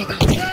世界